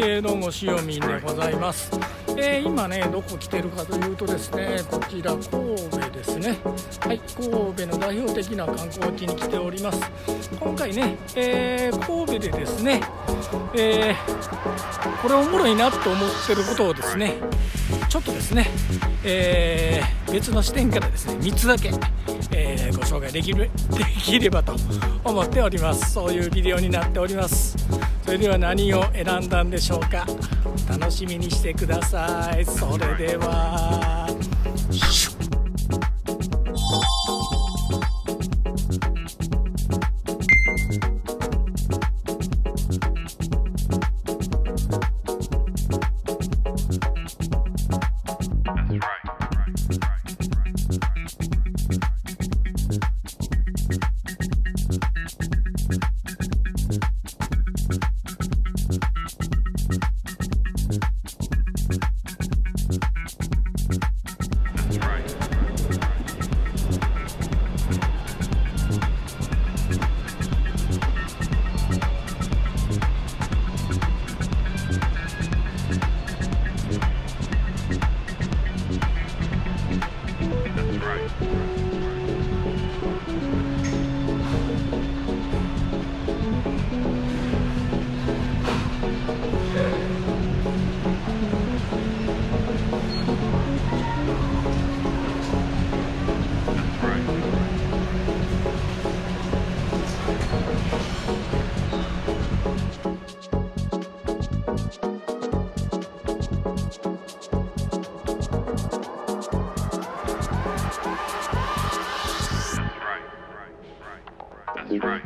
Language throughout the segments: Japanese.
えー、どうも塩見でござい。ます、えー、今ねどこ来てるかというとですねこちら神戸ですね。はい神戸の代表的な観光地に来ております。今回ね、えー、神戸でですね、えこれおもろいなと思ってることをですねちょっとですね、え別の視点からですね3つだけえー、ご紹介できるできればと思っております。そういうビデオになっております。それでは何を選んだんでしょうか。楽しみにしてください。それでは Right. はい、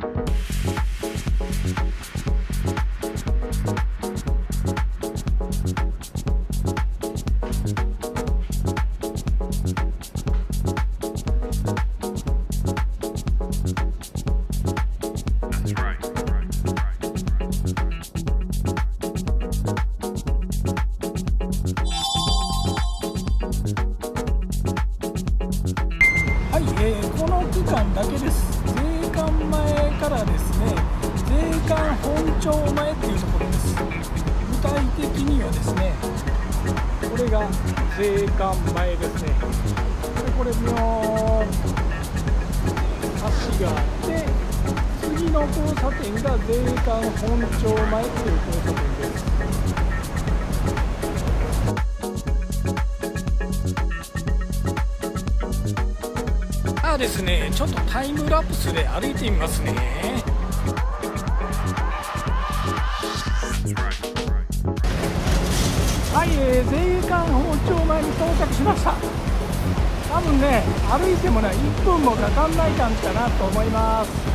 この区間だけです税関前からですね税関本庁前っていうところです。具体的にはですねこれが税関前ですね。でこれの橋があって次の交差点が税関本庁前という交差点です。あですね。ちょっとタイムラプスで歩いてみますね。はい、えー、税関本庁前に到着しました。多分ね歩いてもね1分もかかんない感じかなと思います。